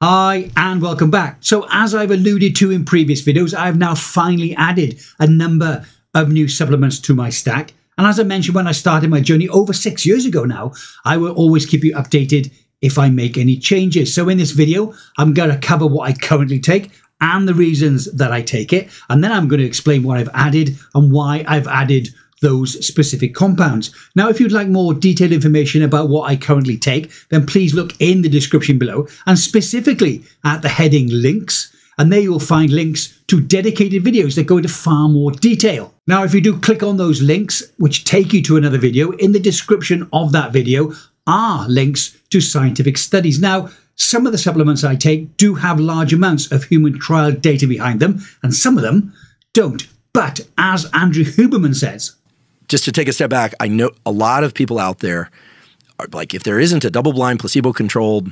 Hi and welcome back. So as I've alluded to in previous videos, I've now finally added a number of new supplements to my stack. And as I mentioned when I started my journey over six years ago now, I will always keep you updated if I make any changes. So in this video, I'm going to cover what I currently take and the reasons that I take it. And then I'm going to explain what I've added and why I've added those specific compounds. Now, if you'd like more detailed information about what I currently take, then please look in the description below and specifically at the heading links. And there you'll find links to dedicated videos that go into far more detail. Now, if you do click on those links, which take you to another video, in the description of that video are links to scientific studies. Now, some of the supplements I take do have large amounts of human trial data behind them, and some of them don't. But as Andrew Huberman says, just to take a step back, I know a lot of people out there are like, if there isn't a double blind, placebo controlled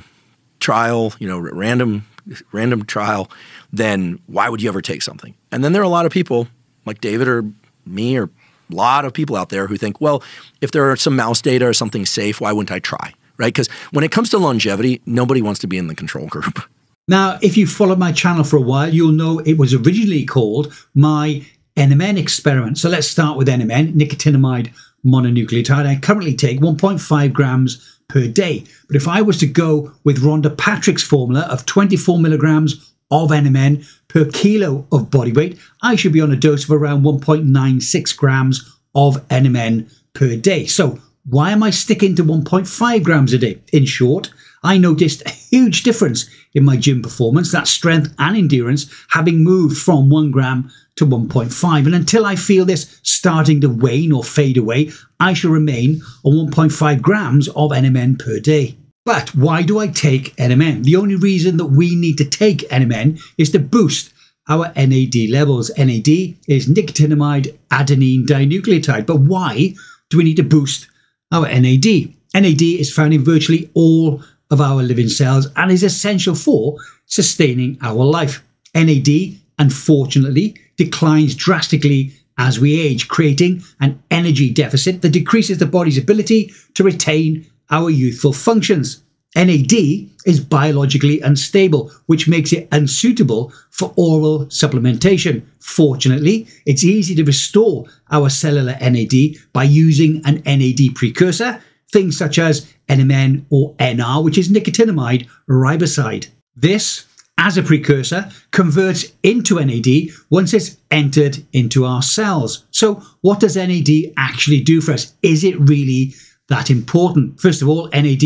trial, you know, random, random trial, then why would you ever take something? And then there are a lot of people like David or me or a lot of people out there who think, well, if there are some mouse data or something safe, why wouldn't I try? Right? Because when it comes to longevity, nobody wants to be in the control group. Now, if you followed my channel for a while, you'll know it was originally called my NMN experiment. So let's start with NMN, nicotinamide mononucleotide. I currently take 1.5 grams per day. But if I was to go with Rhonda Patrick's formula of 24 milligrams of NMN per kilo of body weight, I should be on a dose of around 1.96 grams of NMN per day. So why am I sticking to 1.5 grams a day? In short, I noticed a huge difference in my gym performance, that strength and endurance, having moved from 1 gram to 1.5. And until I feel this starting to wane or fade away, I shall remain on 1.5 grams of NMN per day. But why do I take NMN? The only reason that we need to take NMN is to boost our NAD levels. NAD is nicotinamide adenine dinucleotide. But why do we need to boost our NAD? NAD is found in virtually all of our living cells and is essential for sustaining our life. NAD, unfortunately, declines drastically as we age, creating an energy deficit that decreases the body's ability to retain our youthful functions. NAD is biologically unstable, which makes it unsuitable for oral supplementation. Fortunately, it's easy to restore our cellular NAD by using an NAD precursor, things such as NMN or NR, which is nicotinamide riboside. This as a precursor converts into NAD once it's entered into our cells. So, what does NAD actually do for us? Is it really that important? First of all, NAD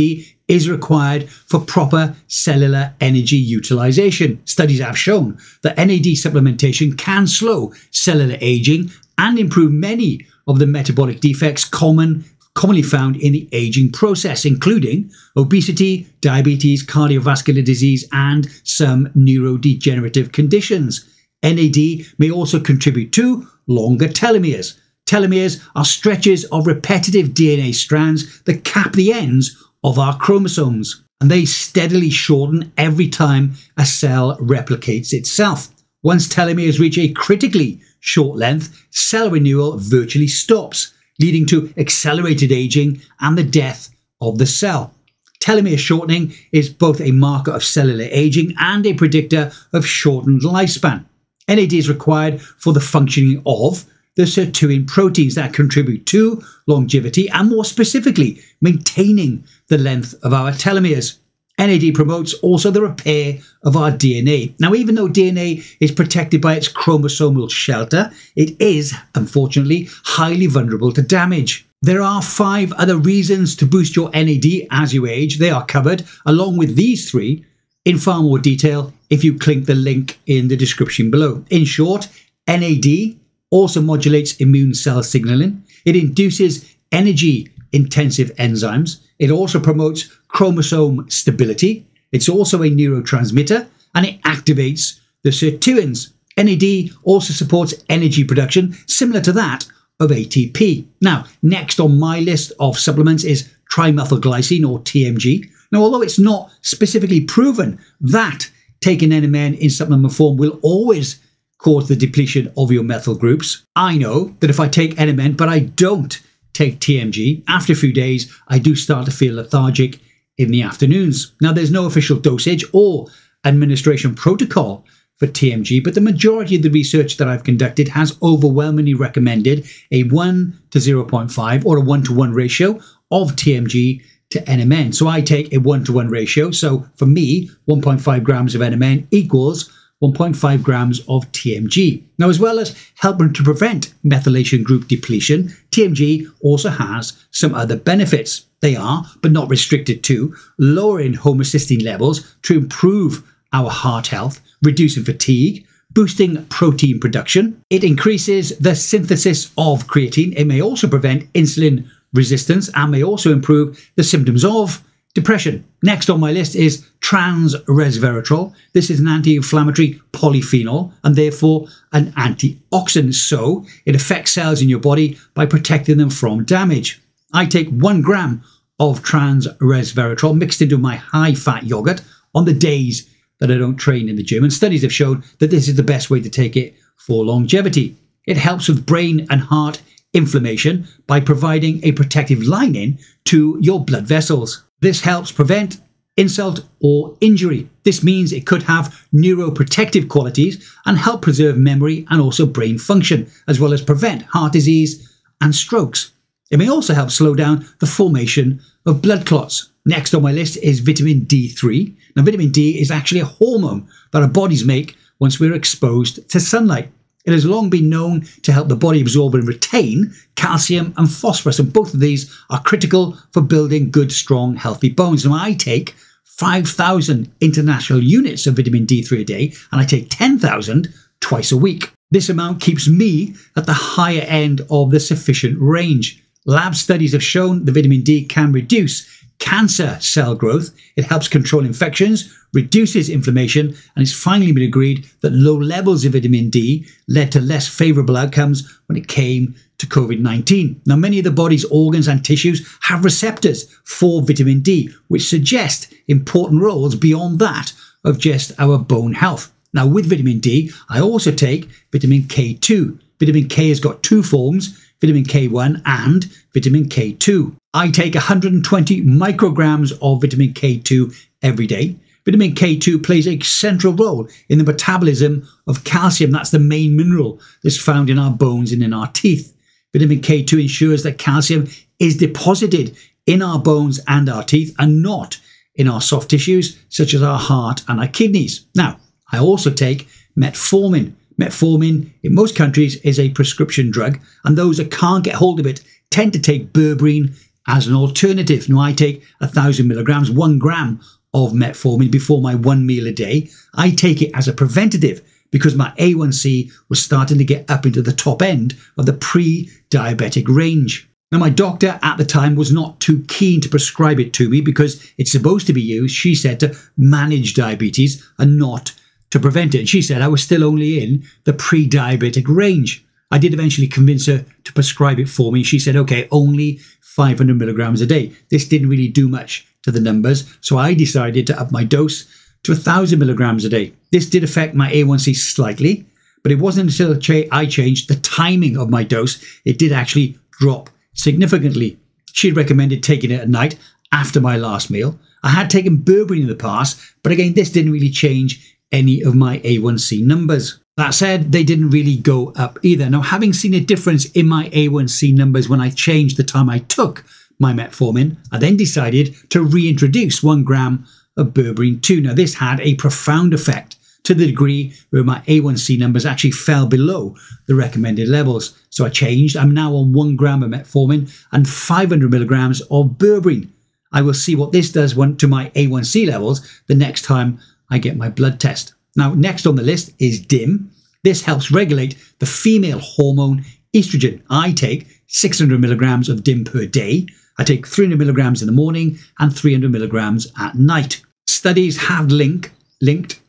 is required for proper cellular energy utilization. Studies have shown that NAD supplementation can slow cellular aging and improve many of the metabolic defects common commonly found in the aging process, including obesity, diabetes, cardiovascular disease, and some neurodegenerative conditions. NAD may also contribute to longer telomeres. Telomeres are stretches of repetitive DNA strands that cap the ends of our chromosomes, and they steadily shorten every time a cell replicates itself. Once telomeres reach a critically short length, cell renewal virtually stops leading to accelerated aging and the death of the cell. Telomere shortening is both a marker of cellular aging and a predictor of shortened lifespan. NAD is required for the functioning of the sirtuin proteins that contribute to longevity and more specifically maintaining the length of our telomeres. NAD promotes also the repair of our DNA. Now, even though DNA is protected by its chromosomal shelter, it is, unfortunately, highly vulnerable to damage. There are five other reasons to boost your NAD as you age. They are covered, along with these three, in far more detail if you click the link in the description below. In short, NAD also modulates immune cell signaling. It induces energy intensive enzymes. It also promotes chromosome stability. It's also a neurotransmitter and it activates the sirtuins. NAD also supports energy production similar to that of ATP. Now, next on my list of supplements is trimethylglycine or TMG. Now, although it's not specifically proven that taking NMN in supplement form will always cause the depletion of your methyl groups, I know that if I take NMN but I don't take TMG, after a few days, I do start to feel lethargic in the afternoons. Now, there's no official dosage or administration protocol for TMG, but the majority of the research that I've conducted has overwhelmingly recommended a 1 to 0.5 or a 1 to 1 ratio of TMG to NMN. So I take a 1 to 1 ratio. So for me, 1.5 grams of NMN equals 1.5 grams of TMG. Now, as well as helping to prevent methylation group depletion, TMG also has some other benefits. They are, but not restricted to, lowering homocysteine levels to improve our heart health, reducing fatigue, boosting protein production. It increases the synthesis of creatine. It may also prevent insulin resistance and may also improve the symptoms of depression. Next on my list is trans resveratrol. This is an anti inflammatory polyphenol and therefore an antioxidant. So it affects cells in your body by protecting them from damage. I take one gram of trans resveratrol mixed into my high fat yogurt on the days that I don't train in the gym. And studies have shown that this is the best way to take it for longevity. It helps with brain and heart inflammation by providing a protective lining to your blood vessels. This helps prevent insult or injury. This means it could have neuroprotective qualities and help preserve memory and also brain function, as well as prevent heart disease and strokes. It may also help slow down the formation of blood clots. Next on my list is vitamin D3. Now, vitamin D is actually a hormone that our bodies make once we're exposed to sunlight. It has long been known to help the body absorb and retain calcium and phosphorus, and both of these are critical for building good, strong, healthy bones. Now, I take 5,000 international units of vitamin D3 a day, and I take 10,000 twice a week. This amount keeps me at the higher end of the sufficient range. Lab studies have shown the vitamin D can reduce cancer cell growth. It helps control infections, reduces inflammation, and it's finally been agreed that low levels of vitamin D led to less favorable outcomes when it came to COVID 19. Now, many of the body's organs and tissues have receptors for vitamin D, which suggest important roles beyond that of just our bone health. Now, with vitamin D, I also take vitamin K2. Vitamin K has got two forms vitamin K1 and vitamin K2. I take 120 micrograms of vitamin K2 every day. Vitamin K2 plays a central role in the metabolism of calcium. That's the main mineral that's found in our bones and in our teeth. Vitamin K2 ensures that calcium is deposited in our bones and our teeth and not in our soft tissues, such as our heart and our kidneys. Now, I also take metformin. Metformin in most countries is a prescription drug, and those that can't get hold of it tend to take berberine as an alternative. Now, I take a thousand milligrams, one gram of metformin before my one meal a day. I take it as a preventative because my A1C was starting to get up into the top end of the pre diabetic range. Now, my doctor at the time was not too keen to prescribe it to me because it's supposed to be used, she said, to manage diabetes and not to prevent it. And she said I was still only in the pre diabetic range. I did eventually convince her to prescribe it for me. She said, okay, only 500 milligrams a day. This didn't really do much to the numbers, so I decided to up my dose to 1,000 milligrams a day. This did affect my A1C slightly, but it wasn't until I changed the timing of my dose, it did actually drop significantly. She recommended taking it at night after my last meal. I had taken berberine in the past, but again, this didn't really change any of my A1C numbers. That said, they didn't really go up either. Now, having seen a difference in my A1C numbers when I changed the time I took my metformin, I then decided to reintroduce one gram of berberine 2. Now, this had a profound effect to the degree where my A1C numbers actually fell below the recommended levels. So I changed. I'm now on one gram of metformin and 500 milligrams of berberine. I will see what this does to my A1C levels the next time I get my blood test. Now, next on the list is DIM. This helps regulate the female hormone estrogen. I take 600 milligrams of DIM per day. I take 300 milligrams in the morning and 300 milligrams at night. Studies have link, linked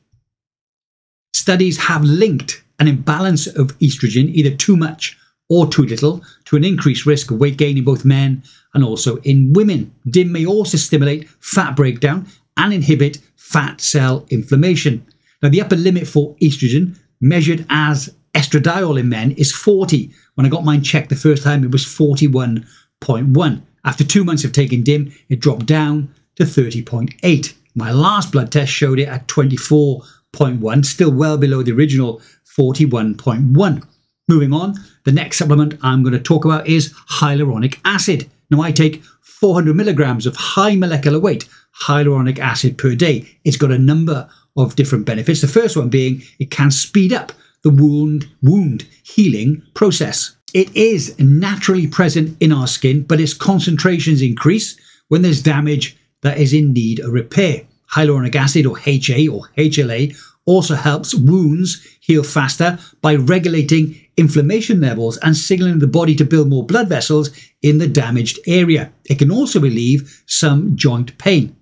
studies have linked an imbalance of estrogen, either too much or too little, to an increased risk of weight gain in both men and also in women. DIM may also stimulate fat breakdown and inhibit fat cell inflammation. Now, the upper limit for estrogen, measured as estradiol in men, is 40. When I got mine checked the first time, it was 41.1. After two months of taking DIM, it dropped down to 30.8. My last blood test showed it at 24.1, still well below the original 41.1. Moving on, the next supplement I'm going to talk about is hyaluronic acid. Now, I take 400 milligrams of high molecular weight hyaluronic acid per day. It's got a number of different benefits. The first one being it can speed up the wound wound healing process. It is naturally present in our skin, but its concentrations increase when there's damage that is in need of repair. Hyaluronic acid or HA or HLA also helps wounds heal faster by regulating inflammation levels and signaling the body to build more blood vessels in the damaged area. It can also relieve some joint pain.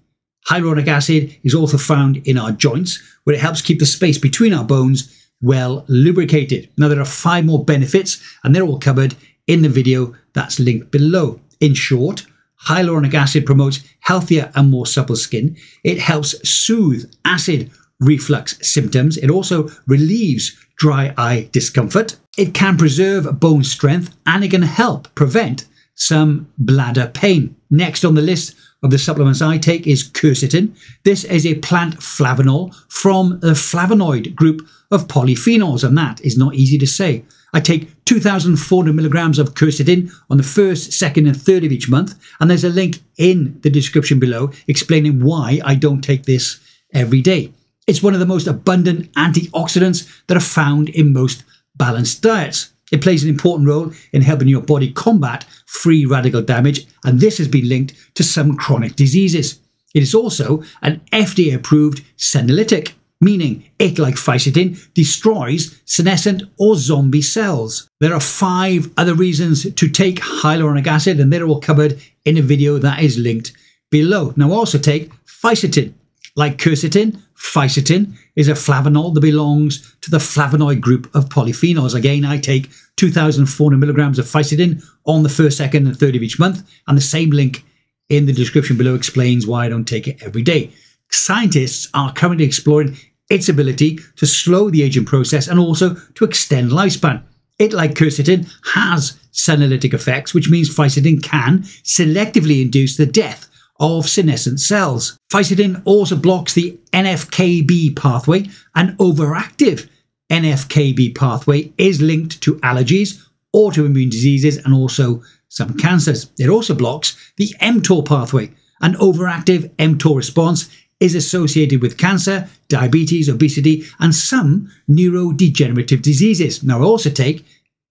Hyaluronic acid is also found in our joints, where it helps keep the space between our bones well lubricated. Now, there are five more benefits, and they're all covered in the video that's linked below. In short, hyaluronic acid promotes healthier and more supple skin. It helps soothe acid reflux symptoms. It also relieves dry eye discomfort. It can preserve bone strength and it can help prevent some bladder pain. Next on the list of the supplements I take is quercetin. This is a plant flavanol from the flavonoid group of polyphenols, and that is not easy to say. I take 2,400 milligrams of quercetin on the first, second, and third of each month, and there's a link in the description below explaining why I don't take this every day. It's one of the most abundant antioxidants that are found in most balanced diets. It plays an important role in helping your body combat free radical damage, and this has been linked to some chronic diseases. It is also an FDA approved senolytic, meaning it, like fisetin, destroys senescent or zombie cells. There are five other reasons to take hyaluronic acid, and they're all covered in a video that is linked below. Now, also take fisetin. Like quercetin, fisetin is a flavanol that belongs to the flavonoid group of polyphenols. Again, I take 2,400 milligrams of fisetin on the first, second, and third of each month, and the same link in the description below explains why I don't take it every day. Scientists are currently exploring its ability to slow the aging process and also to extend lifespan. It, like quercetin, has senolytic effects, which means fisetin can selectively induce the death of senescent cells. Fisetin also blocks the NFKB pathway, an overactive NFKB pathway is linked to allergies, autoimmune diseases, and also some cancers. It also blocks the mTOR pathway. An overactive mTOR response is associated with cancer, diabetes, obesity, and some neurodegenerative diseases. Now, I also take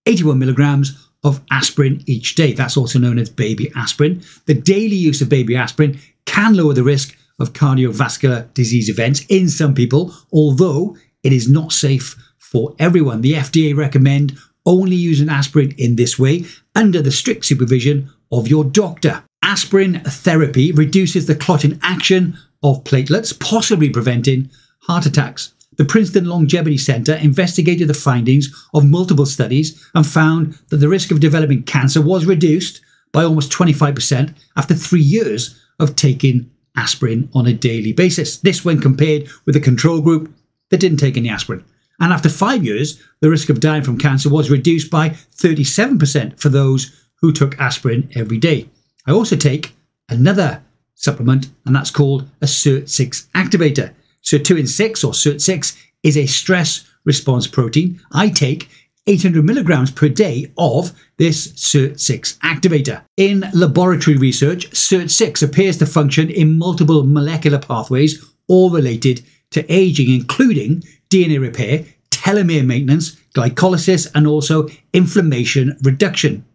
81 milligrams of aspirin each day. That's also known as baby aspirin. The daily use of baby aspirin can lower the risk of cardiovascular disease events in some people, although it is not safe for everyone. The FDA recommend only using aspirin in this way under the strict supervision of your doctor. Aspirin therapy reduces the clotting action of platelets, possibly preventing heart attacks. The Princeton Longevity Center investigated the findings of multiple studies and found that the risk of developing cancer was reduced by almost 25% after three years of taking aspirin on a daily basis. This, when compared with a control group that didn't take any aspirin. And after five years, the risk of dying from cancer was reduced by 37% for those who took aspirin every day. I also take another supplement, and that's called a SIRT6 activator. SIRT2 in six or SIRT6 is a stress response protein. I take 800 milligrams per day of this SIRT6 activator. In laboratory research, SIRT6 appears to function in multiple molecular pathways, all related to aging, including DNA repair, telomere maintenance, glycolysis, and also inflammation reduction.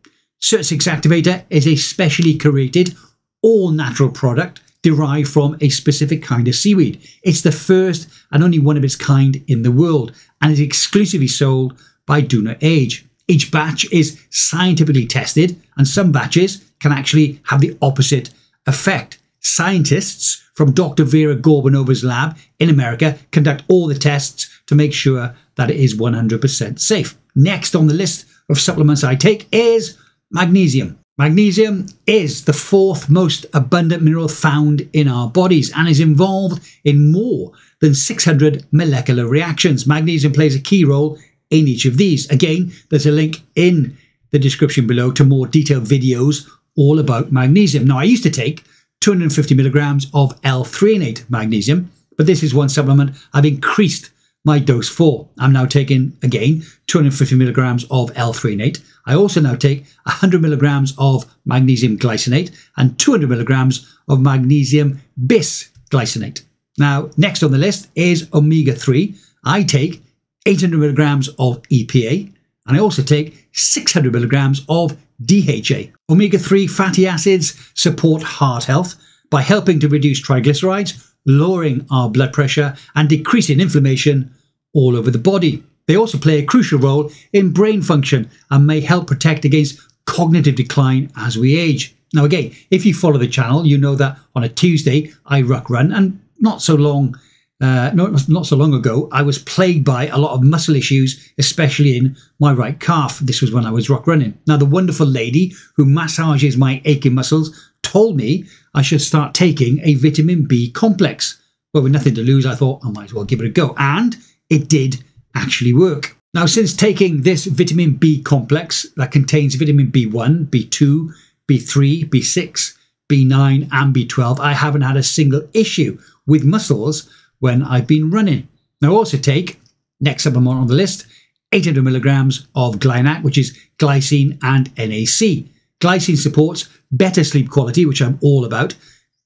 SIRT6 activator is a specially created, all natural product derived from a specific kind of seaweed. It's the first and only one of its kind in the world and is exclusively sold by Not Age. Each batch is scientifically tested, and some batches can actually have the opposite effect. Scientists from Dr. Vera Gorbunova's lab in America conduct all the tests to make sure that it is 100% safe. Next on the list of supplements I take is magnesium. Magnesium is the fourth most abundant mineral found in our bodies and is involved in more than 600 molecular reactions. Magnesium plays a key role in each of these. Again, there's a link in the description below to more detailed videos all about magnesium. Now, I used to take 250 milligrams of L-threonate magnesium, but this is one supplement I've increased my dose for. I'm now taking, again, 250 milligrams of L-threonate. I also now take 100 milligrams of magnesium glycinate and 200 milligrams of magnesium bisglycinate. Now, next on the list is omega-3. I take 800 milligrams of EPA, and I also take 600 milligrams of DHA. Omega 3 fatty acids support heart health by helping to reduce triglycerides, lowering our blood pressure, and decreasing inflammation all over the body. They also play a crucial role in brain function and may help protect against cognitive decline as we age. Now, again, if you follow the channel, you know that on a Tuesday I ruck run, and not so long uh, not, not so long ago, I was plagued by a lot of muscle issues, especially in my right calf. This was when I was ruck running. Now, the wonderful lady who massages my aching muscles told me I should start taking a vitamin B complex. Well, with nothing to lose, I thought I might as well give it a go. And it did actually work. Now, since taking this vitamin B complex that contains vitamin B1, B2, B3, B6, B9, and B12, I haven't had a single issue with muscles when I've been running. Now, I also take, next up I'm on the list, 800 milligrams of GlyNAC, which is glycine and NAC. Glycine supports better sleep quality, which I'm all about,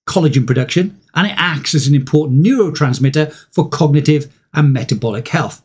collagen production, and it acts as an important neurotransmitter for cognitive and metabolic health.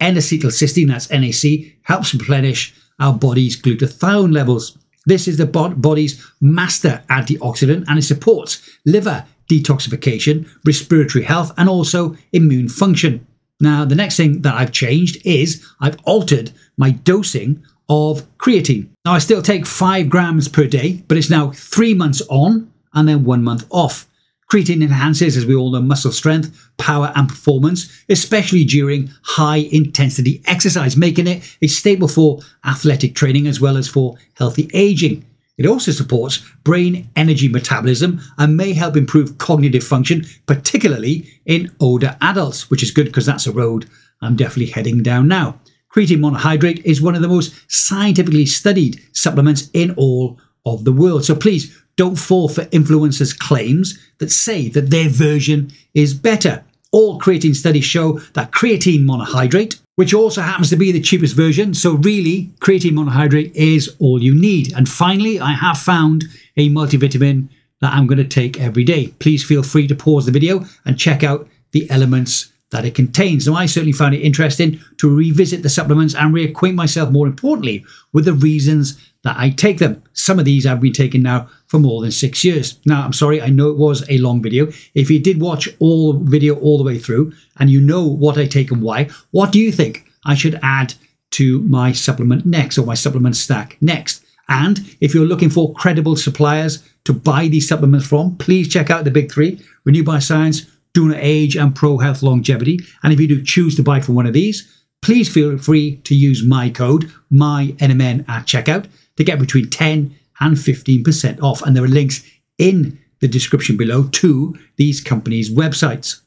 N-acetylcysteine, that's NAC, helps replenish our body's glutathione levels. This is the body's master antioxidant and it supports liver detoxification, respiratory health, and also immune function. Now, the next thing that I've changed is I've altered my dosing of creatine. Now, I still take five grams per day, but it's now three months on and then one month off. Creatine enhances, as we all know, muscle strength, power, and performance, especially during high intensity exercise, making it a staple for athletic training as well as for healthy aging. It also supports brain energy metabolism and may help improve cognitive function, particularly in older adults, which is good because that's a road I'm definitely heading down now. Creatine monohydrate is one of the most scientifically studied supplements in all of the world. So please don't fall for influencers' claims that say that their version is better. All creatine studies show that creatine monohydrate, which also happens to be the cheapest version, so really creatine monohydrate is all you need. And finally, I have found a multivitamin that I'm going to take every day. Please feel free to pause the video and check out the elements that it contains. Now, I certainly found it interesting to revisit the supplements and reacquaint myself, more importantly, with the reasons that I take them. Some of these I've been taking now for more than six years. Now, I'm sorry, I know it was a long video. If you did watch all video all the way through and you know what I take and why, what do you think I should add to my supplement next or my supplement stack next? And if you're looking for credible suppliers to buy these supplements from, please check out the big three, Renue by Science, Not Age, and ProHealth Longevity. And if you do choose to buy from one of these, please feel free to use my code, MyNMN at checkout to get between 10 and 15% off. And there are links in the description below to these companies' websites.